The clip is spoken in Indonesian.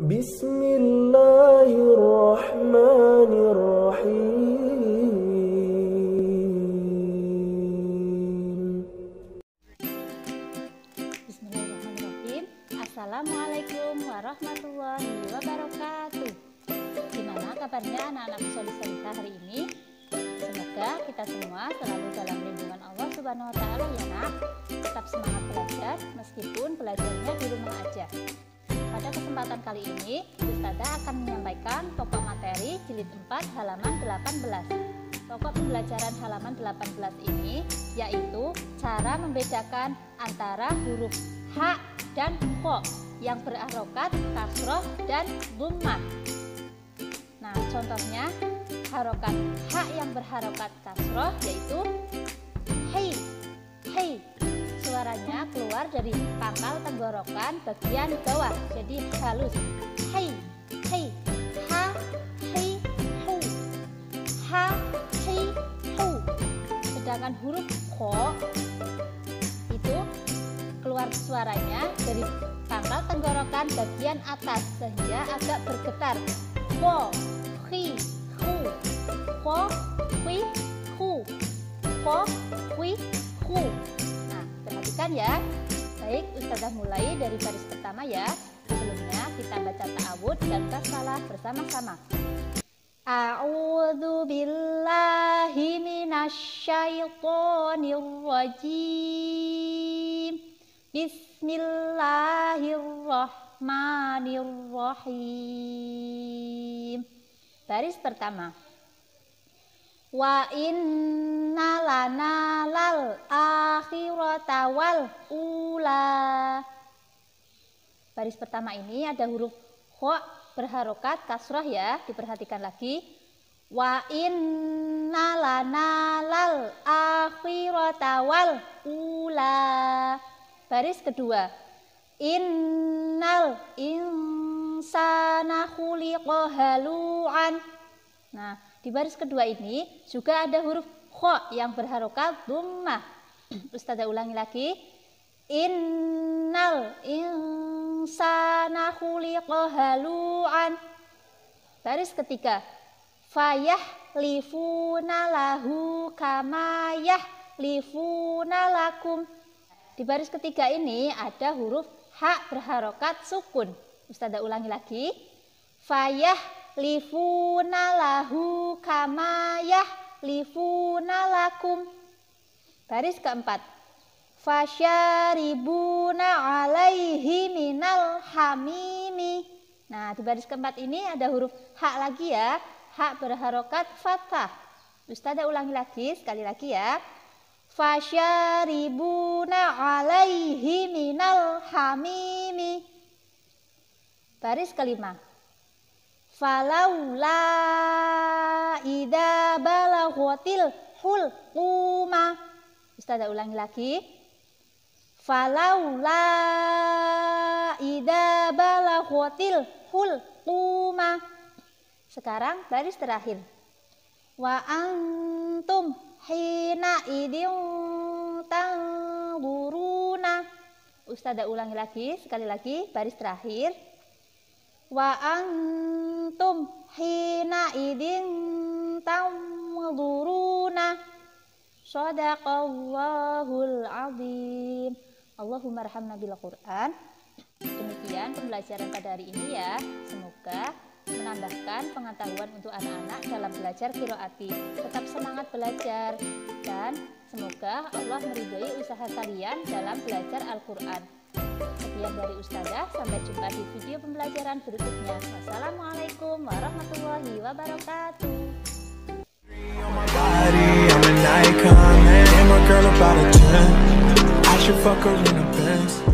بسم الله الرحمن الرحيم Bismillahirrahmanirrahim Assalamualaikum warahmatullahi wabarakatuh Gimana kabarnya anak-anak solih solihah hari ini? Semoga kita semua selalu dalam lindungan Allah Subhanahu wa taala ya nak. Tetap semangat belajar meskipun belajarnya di rumah aja. Pada kesempatan kali ini, Ustazah akan menyampaikan pokok materi jilid 4 halaman 18. Pokok pembelajaran halaman 18 ini yaitu cara membedakan antara huruf H dan Kho yang berarokat kasroh dan dhammah. Nah, contohnya harokat H yang berharokat kasroh yaitu hei. Suaranya keluar dari pangkal tenggorokan bagian bawah, jadi halus. Hei, hei, ha, hei, hu, ha, hei, hu. Sedangkan huruf ko itu keluar suaranya dari pangkal tenggorokan bagian atas sehingga agak bergetar. Ko, hi, hu, ko, hui, hu, ko, hui, hu. Perhatikan ya. Baik, Ustazah mulai dari baris pertama ya. Sebelumnya kita baca ta'awud dan basalah bersama-sama. A'udzu billahi minasyaitonir rajim. Bismillahirrahmanirrahim. Baris pertama. Wa inna lana lal akhirata wal ula. Baris pertama ini ada huruf kho berharokat kasrah ya, diperhatikan lagi. Wa inna lana lal akhirata wal ula. Baris kedua. Innal insana khuliqa halu'an. Nah, di baris kedua ini juga ada huruf kho yang berharokat dhammah. Ustazah ulangi lagi. Innal insana khuliqa halu'an. Baris ketiga. Fayah lifuna lahu kama lifuna lakum. Di baris ketiga ini ada huruf H berharokat sukun. Ustazah ulangi lagi. Fayah lifuna lahu kama lifuna lakum. Baris keempat. Fasyaribuna alaihi minal hamimi. Nah, di baris keempat ini ada huruf H lagi ya. H berharokat fathah. Ustazah ulangi lagi, sekali lagi ya. Fasyaribuna alaihi minal hamimi. Baris kelima. Falaula ida balaghatil hulquma. Ustazah ulangi lagi. Falaula ida balaghatil hulquma. Sekarang baris terakhir. Wa antum hina idin tangburuna. Ustazah ulangi lagi, sekali lagi, baris terakhir. Wa antum hina idin tangburuna. Sadaqallahul azim. Allahumma rahamna bil Qur'an. Demikian pembelajaran pada hari ini ya. Semoga menambahkan pengetahuan untuk anak-anak dalam belajar kiroati. Tetap semangat belajar dan semoga Allah meridhoi usaha kalian dalam belajar Al-Quran. Sekian dari Ustazah, sampai jumpa di video pembelajaran berikutnya. Wassalamualaikum warahmatullahi wabarakatuh. Should fuck her in a Benz.